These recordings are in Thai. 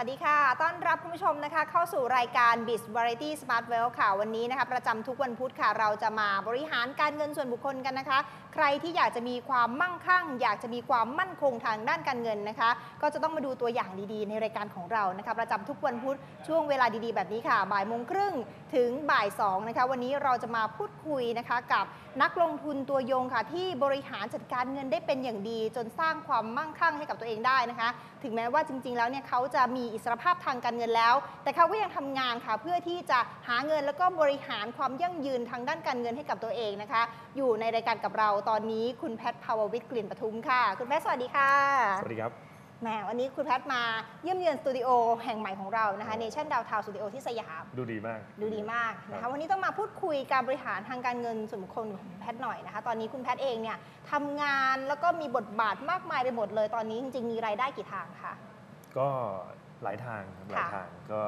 สวัสดีค่ะ ต้อนรับคุณผู้ชมนะคะ เข้าสู่รายการ b i z Variety Smart Wealth ค่ะ วันนี้นะคะ ประจำทุกวันพุธค่ะ เราจะมาบริหารการเงินส่วนบุคคลกันนะคะ ใครที่อยากจะมีความมั่งคั่ง อยากจะมีความมั่นคงทางด้านการเงินนะคะ ก็จะต้องมาดูตัวอย่างดีๆ ในรายการของเรานะคะ ประจำทุกวันพุธช่วงเวลาดีๆ แบบนี้ค่ะ บ่ายโมงครึ่งถึงบ่ายสองนะคะวันนี้เราจะมาพูดคุยนะคะกับนักลงทุนตัวยงค่ะ ที่บริหารจัดการเงินได้เป็นอย่างดี จนสร้างความมั่งคั่งให้กับตัวเองได้นะคะ ถึงแม้ว่าจริง ๆ แล้วเนี่ยเขาจะมีอิสรภาพทางการเงินแล้ว แต่เขาก็ยังทำงานค่ะ เพื่อที่จะหาเงินแล้วก็บริหารความยั่งยืนทางด้านการเงินให้กับตัวเองนะคะ อยู่ในรายการกับเราตอนนี้คุณแพทย์ภาววิทย์กลิ่นปทุมค่ะ คุณแพทย์สวัสดีค่ะสวัสดีครับ แหมวันนี้คุณแพทย์มาเยี่ยมเยือนสตูดิโอแห่งใหม่ของเรานะคะเนชั่นดาวทาวสตูดิโอที่สยาม ดูดีมาก ดูดีมากนะครัคะบ วันนี้ต้องมาพูดคุยการบริหารทางการเงินส่วนบุคคลของคุณแพทย์หน่อยนะคะ ตอนนี้คุณแพทย์เองเนี่ยทำงานแล้วก็มีบทบาทมากมายไปหมดเลย ตอนนี้จริงๆมีรายได้กี่ทางคะก็หลายทางครับหลายค่ะทางก็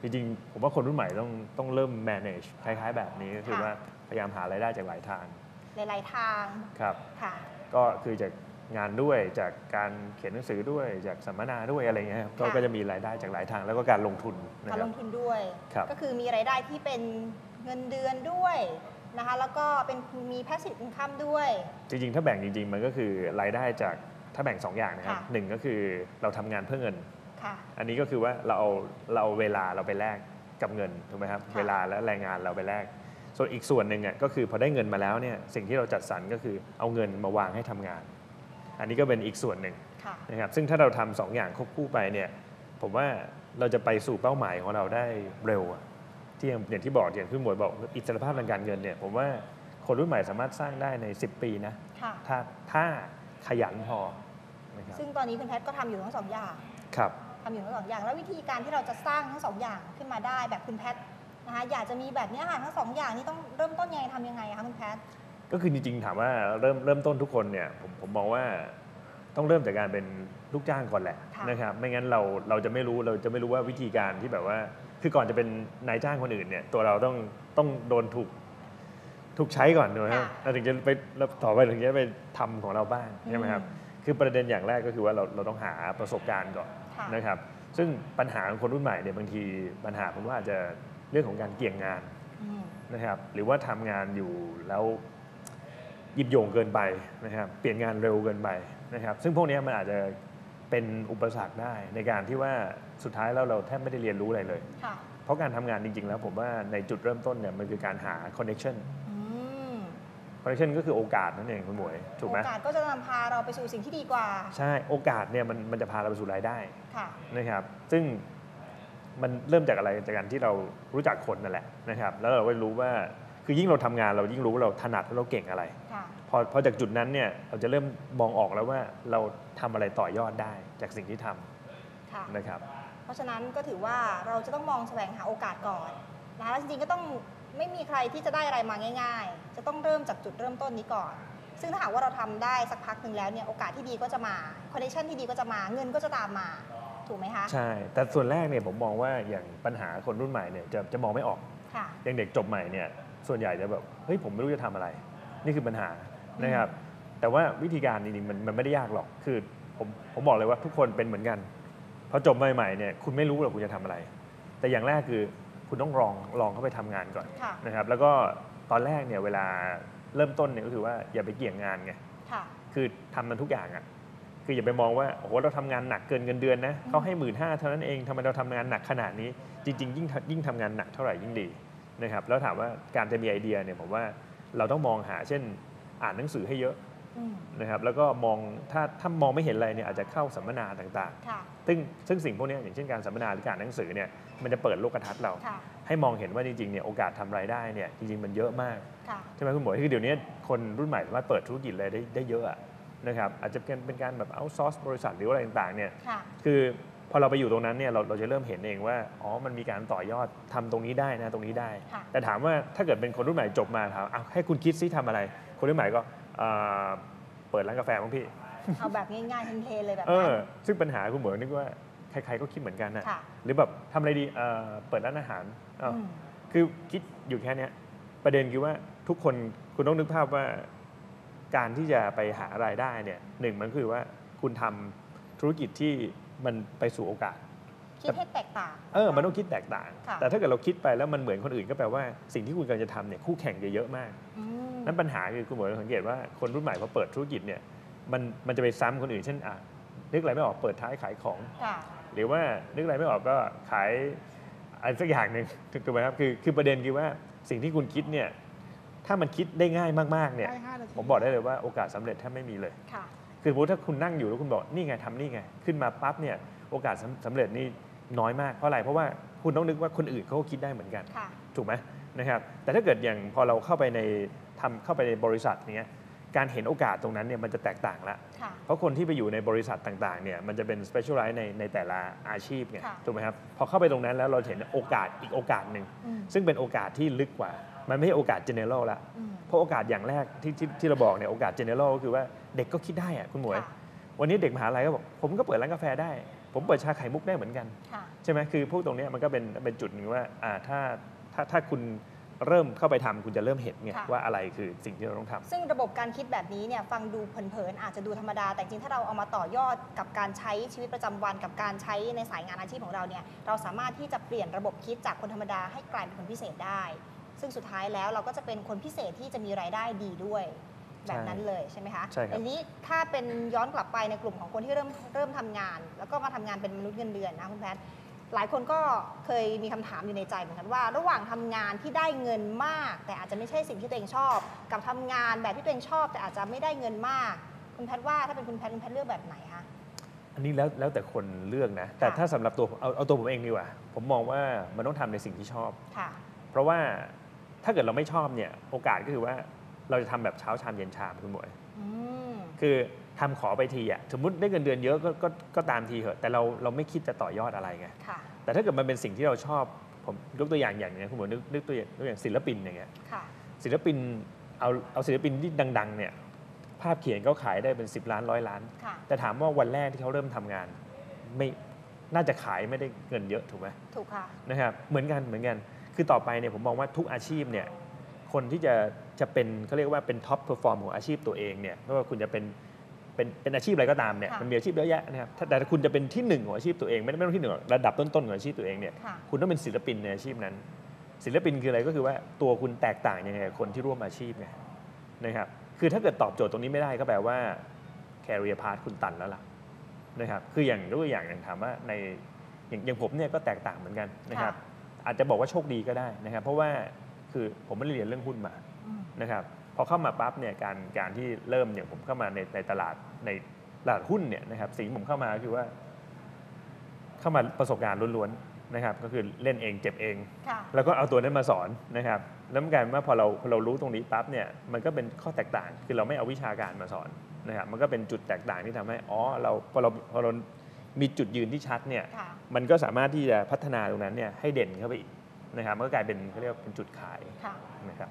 จริงๆ ผมว่าคนรุ่นใหม่ต้องต้องเริ่ม manage คล้ายๆ แบบนี้ก็คือค่ะ ว่าพยายามหารายได้จากหลายทางหลายๆทางครับ ค่ะ ก็คือจาก งานด้วย จากการเขียนหนังสือด้วยจากสัมมนาด้วยอะไรเงี้ยครับก็ค่ะก็จะมีรายได้จากหลายทางแล้วก็การลงทุนนะการคลรับงทุนด้วย ครับ ก็คือมีรายได้ที่เป็นเงินเดือนด้วยนะคะ แล้วก็เป็นมี passive income ด้วย จริงๆ ถ้าแบ่งจริง ๆ มันก็คือรายได้จากถ้าแบ่ง 2 อย่างนะครับค่ะ หนึ่งก็คือเราทำงานเพื่อเงิน ค่ะ อันนี้ก็คือว่าเราเอาเราเอาเวลาเราไปแลกกับเงินถูกไหมครับค่ะ เวลาและแรงงานเราไปแลกส่วนอีกส่วนหนึ่งอะก็คือพอได้เงินมาแล้วเนี่ยสิ่งที่เราจัดสรรก็คือเอาเงินมาวางให้ทำงาน อันนี้ก็เป็นอีกส่วนหนึ่งค่ะนะครับซึ่งถ้าเราทำสองอย่างควบคู่ไปเนี่ยผมว่าเราจะไปสู่เป้าหมายของเราได้เร็วอะที่อย่างอย่างที่บอกอย่างที่หมวยบอกอิสรภาพทางการเงินเนี่ยผมว่าคนรุ่นใหม่สามารถสร้างได้ใน 10 ปีนะค่ะถ้าถ้าขยันพอนะครับซึ่งตอนนี้คุณแพทย์ก็ทำอยู่ทั้งสองอย่างครับทำอยู่ทั้งสองอย่าง แล้ววิธีการที่เราจะสร้างทั้งสองอย่างขึ้นมาได้แบบคุณแพทย์นะคะอยากจะมีแบบเนี้ยค่ะทั้งสองอย่างนี้ต้องเริ่มต้นยังไงทำยังไงคะคุณแพทย์ ก็คือจริงๆถามว่าเริ่มเริ่มต้นทุกคนเนี่ยผมผมมองว่าต้องเริ่มจากการเป็นลูกจ้างก่อนแหละค่ะนะครับไม่งั้นเราเราจะไม่รู้เราจะไม่รู้ว่าวิธีการที่แบบว่า คือก่อนจะเป็นนายจ้างคนอื่นเนี่ยตัวเราต้องต้องโดนถูกถูกใช้ก่อนถูกไหมครับเราถึงจะไปแล้วต่อไปถึงจะไปทำของเราบ้างใช่ไหมครับคือประเด็นอย่างแรกก็คือว่าเราเราต้องหาประสบการณ์ก่อนค่ะนะครับ ซึ่งปัญหาของคนรุ่นใหม่เนี่ยบางทีปัญหาผมว่าอาจจะเรื่องของการเกี่ยงงานอืมนะครับ หรือว่าทำงานอยู่แล้ว ยิบโยงเกินไปนะครับเปลี่ยนงานเร็วเกินไปนะครับซึ่งพวกเนี้ยมันอาจจะเป็นอุปสรรคได้ในการที่ว่าสุดท้ายแล้วเราแทบไม่ได้เรียนรู้อะไรเลยค่ะเพราะการทำงานจริง ๆ แล้วผมว่าในจุดเริ่มต้นเนี่ยมันคือการหา connection อืม connection ก็คือโอกาสนั่นเองคุณหมวยถูกไหมโอกาสก็จะนำพาเราไปสู่สิ่งที่ดีกว่า ใช่โอกาสเนี่ยมันมันจะพาเราไปสู่รายได้ค่ะนะครับ ซึ่งมันเริ่มจากอะไรจากการที่เรารู้จักคนนั่นแหละนะครับ แล้วเราก็รู้ว่า คือยิ่งเราทำงานเรายิ่งรู้ว่าเราถนัดและเราเก่งอะไรค่ะพอพอจากจุดนั้นเนี่ยเราจะเริ่มมองออกแล้วว่าเราทำอะไรต่อยอดได้จากสิ่งที่ทำค่ะนะครับ เพราะฉะนั้นก็ถือว่าเราจะต้องมองแสวงหาโอกาสก่อนนะคะแล้วจริงๆก็ต้องไม่มีใครที่จะได้อะไรมาง่าย ๆ จะต้องเริ่มจากจุดเริ่มต้นนี้ก่อน ซึ่งถ้าหากว่าเราทำได้สักพักหนึ่งแล้วเนี่ยโอกาสที่ดีก็จะมาคอนเนคชันที่ดีก็จะมาเงินก็จะตามมาถูกไหมคะใช่ แต่ส่วนแรกเนี่ยผมมองว่าอย่างปัญหาคนรุ่นใหม่เนี่ยจะจะมองไม่ออกค่ะอย่างเด็กจบใหม่เนี่ย ส่วนใหญ่จะแบบเฮ้ยผมไม่รู้จะทำอะไร นี่คือปัญหานะครับ แต่ว่าวิธีการจริงๆมันมันไม่ได้ยากหรอกคือผมผมบอกเลยว่าทุกคนเป็นเหมือนกันพอจบใหม่ๆเนี่ยคุณไม่รู้หรอกคุณจะทำอะไร แต่อย่างแรกคือคุณต้องลองลองเข้าไปทำงานก่อนค่ะนะครับ แล้วก็ตอนแรกเนี่ยเวลาเริ่มต้นเนี่ยก็คือว่าอย่าไปเกี่ยงงานไงค่ะคือทำมันทุกอย่างอะ่ะคืออย่าไปมองว่าโอ้โหเราทำงานหนักเกินเงินเดือนนะอืมเขาให้หมื่นห้าเท่านั้นเองทำไมเราทำงานหนักขนาดนี้ จริง ๆ ยิ่งทำยิ่งทำงานหนักเท่าไหร่ยิ่งดี นะครับแล้วถามว่าการจะมีไอเดียเนี่ยผมว่าเราต้องมองหาเช่นอ่านหนังสือให้เยอะอืมนะครับแล้วก็มองถ้าถ้ามองไม่เห็นอะไรเนี่ยอาจจะเข้าสัมมนาต่างค่ะๆซึ่งซึ่งสิ่งพวกเนี้ยอย่างเช่นการสัมมนาหรือการอ่านหนังสือเนี่ยมันจะเปิดโลกทัศน์เราค่ะให้มองเห็นว่าจริงๆเนี่ยโอกาสทำรายได้เนี่ยจริงๆมันเยอะมากค่ะใช่ไหมคุณหมอคือเดี๋ยวนี้คนรุ่นใหม่สามารถเปิดธุรกิจอะไรได้ได้เยอะอะนะครับอาจจะเป็นเป็นการแบบเอาซอร์สบริษัทหรืออะไรต่างๆเนี่ยค่ะคือ พอเราไปอยู่ตรงนั้นเนี่ยเราเราจะเริ่มเห็นเองว่าอ๋อมันมีการต่อยอดทำตรงนี้ได้นะตรงนี้ได้ค่ะแต่ถามว่าถ้าเกิดเป็นคนรุ่นใหม่จบมาถามเอาให้คุณคิดซิทำอะไร คนรุ่นใหม่ก็เอ่อเปิดร้านกาแฟมั้งพี่เอาแบบง่ายๆเทนๆเลยแบบเอนั้อนซึ่งปัญหาคุณหมอนึกว่าใครๆก็คิดเหมือนกันนะค่ะหรือแบบทำอะไรดีเอ่อเปิดร้านอาหารอ้าวอืมคือคิดอยู่แค่เนี้ยประเด็นคือว่าทุกคนคุณต้องนึกภาพว่าการที่จะไปหารายได้เนี่ยหนึ่งมันคือว่าคุณทำธุรกิจที่ มันไปสู่โอกาส คิดให้แตกต่าง เออ มันต้องคิดแตกต่างค่ะแต่ถ้าเกิดเราคิดไปแล้วมันเหมือนคนอื่นก็แปลว่าสิ่งที่คุณกำลังจะทำเนี่ยคู่แข่งจะเยอะมากอืมนั่นปัญหาคือคุณหมอสังเกตว่าคนรุ่นใหม่พอเปิดธุรกิจเนี่ยมันมันจะไปซ้ำคนอื่นเช่นอะนึกอะไรไม่ออกเปิดท้ายขายของค่ะหรือว่านึกอะไรไม่ออกก็ขายอะไรสักอย่างหนึ่งถูกไหมครับคือคือประเด็นคือว่าสิ่งที่คุณคิดเนี่ยถ้ามันคิดได้ง่ายมากๆเนี่ยได้ห้านาทีผมบอกได้เลยว่าโอกาสสำเร็จแทบไม่มีเลย ค่ะคือสมมติถ้าคุณนั่งอยู่แล้วคุณบอกนี่ไงทำนี่ไง ขึ้นมาปั๊บเนี่ยโอกาสสำสำเร็จนี่น้อยมากเพราะอะไรเพราะว่าคุณต้องนึกว่าคนอื่นเขาก็คิดได้เหมือนกันค่ะถูกไหมนะครับแต่ถ้าเกิดอย่างพอเราเข้าไปในทำเข้าไปในบริษัทเนี้ยการเห็นโอกาสตรงนั้นเนี่ยมันจะแตกต่างละค่ะเพราะคนที่ไปอยู่ในบริษัทต่างๆเนี่ยมันจะเป็น specialize ในในแต่ละอาชีพไงค่ะถูกไหมครับพอเข้าไปตรงนั้นแล้วเราเห็นโอกาสอีกโอกาสหนึ่งอืมซึ่งเป็นโอกาสที่ลึกกว่า มันไม่ใช่โอกาส general ละอืมเพราะโอกาสอย่างแรกที่ที่ที่เราบอกเนี่ยโอกาส general ก็คือว่าเด็กก็คิดได้อะคุณหมวยค่ะวันนี้เด็กมหาลัยก็บอกผมก็เปิดร้านกาแฟได้ ผมเปิดชาไข่มุกได้เหมือนกันค่ะใช่ไหมคือพวกตรงเนี้ยมันก็เป็นเป็นจุดหนึ่งว่าอ่าถ้าถ้าถ้าคุณเริ่มเข้าไปทำคุณจะเริ่มเห็นไงค่ะว่าอะไรคือสิ่งที่เราต้องทำซึ่งระบบการคิดแบบนี้เนี่ยฟังดูเผินๆอาจจะดูธรรมดา แต่จริงๆถ้าเราเอามาต่อยอดกับการใช้ชีวิตประจำวันกับการใช้ในสายงานอาชีพของเราเนี่ยเราสามารถที่จะเปลี่ยนระบบคิดจากคนธรรมดาให้กลายเป็นคนพิเศษได้ ซึ่งสุดท้ายแล้วเราก็จะเป็นคนพิเศษที่จะมีรายได้ดีด้วย แบบนั้นเลยใช่ไหมคะใช่ครับทีนี้ถ้าเป็นย้อนกลับไปในกลุ่มของคนที่เริ่มเริ่มทำงาน แล้วก็มาทำงานเป็นมนุษย์เงินเดือนนะคุณแพทย์หลายคนก็เคยมีคำถามอยู่ในใจเหมือนกันว่า ระหว่างทำงานที่ได้เงินมาก แต่อาจจะไม่ใช่สิ่งที่ตัวเองชอบ กับทำงานแบบที่ตัวเองชอบ แต่อาจจะไม่ได้เงินมาก คุณแพทย์ว่าถ้าเป็นคุณแพทย์คุณแพทย์เลือกแบบไหนคะ อันนี้แล้วแล้วแต่คนเลือกนะ แต่ค่ะ ถ้าสำหรับตัวเอาเอาตัวผมเองดีกว่า ผมมองว่ามันต้องทำในสิ่งที่ชอบ ค่ะ เพราะว่า ถ้าเกิดเราไม่ชอบเนี่ยโอกาสก็คือว่าเราจะทำแบบเช้าชามเย็นชามคุณหมวยอืมคือทำขอไปทีอะสมมติได้เงินเดือนเยอะก็ก็ก็ตามทีเถอะ แต่เราเราไม่คิดจะต่อยอดอะไรไงค่ะแต่ถ้าเกิดมันเป็นสิ่งที่เราชอบผมยกตัวอย่างอย่างเนี้ยคุณหมวยนึกนึกตัวอย่างตัวอย่างศิลปินอย่างเงี้ยค่ะศิลปินเอาเอาศิลปินที่ดัง ๆ เนี่ยภาพเขียนเขาขายได้เป็น 10 ล้านร้อยล้านค่ะแต่ถามว่าวันแรกที่เขาเริ่มทำงานไม่น่าจะขายไม่ได้เงินเยอะถูกไหมถูกค่ะนะครับเหมือนกันเหมือนกัน คือต่อไปเนี่ยผมมองว่าทุกอาชีพเนี่ยคนที่จะจะเป็นเขาเรียกว่าเป็น top perform ของอาชีพตัวเองเนี่ยไม่ว่าคุณจะเป็นเป็นเป็นอาชีพอะไรก็ตามเนี่ยค่ะมันมีอาชีพเยอะแยะนะครับถ้าแต่ถ้าคุณจะเป็นที่หนึ่งของอาชีพตัวเองไม่ได้ไม่ต้องที่หนึ่งหรอกระดับต้นๆของอาชีพตัวเองเนี่ยค่ะคุณต้องเป็นศิลปินในอาชีพนั้น ศิลปินคืออะไรก็คือว่าตัวคุณแตกต่างยังไงกับคนที่ร่วมอาชีพไงนะครับคือถ้าเกิดตอบโจทย์ตรงนี้ไม่ได้ก็แปลว่า career path คุณตันแล้วล่ะนะครับคืออย่างยกตัวอย่างอย่างถามว่าในอย่างอย่างผมเนี่ยก็แตกต่างเหมือนกันนะครับ อาจจะบอกว่าโชคดีก็ได้นะครับ เพราะว่าคือผมไม่ได้เรียนเรื่องหุ้นมาอืมนะครับพอเข้ามาปั๊บเนี่ยการการที่เริ่มอย่างผมเข้ามาในในตลาดในตลาดหุ้นเนี่ยนะครับสิ่งที่ผมเข้ามาก็คือว่า เข้ามาประสบการณ์ล้วนๆนะครับ ก็คือเล่นเองเจ็บเองค่ะแล้วก็เอาตัวนั้นมาสอนนะครับแล้วมันกลายเป็นว่าพอเราพอเรารู้ตรงนี้ปั๊บเนี่ยมันก็เป็นข้อแตกต่าง คือเราไม่เอาวิชาการมาสอนนะครับ มันก็เป็นจุดแตกต่างที่ทำให้อ๋อเราพอเราพอเรา มีจุดยืนที่ชัดเนี่ยค่ะมันก็สามารถที่จะพัฒนาตรงนั้นเนี่ยให้เด่นเข้าไปอีกนะครับมันก็กลายเป็นเขาเรียกว่าเป็นจุดขายค่ะนะครับ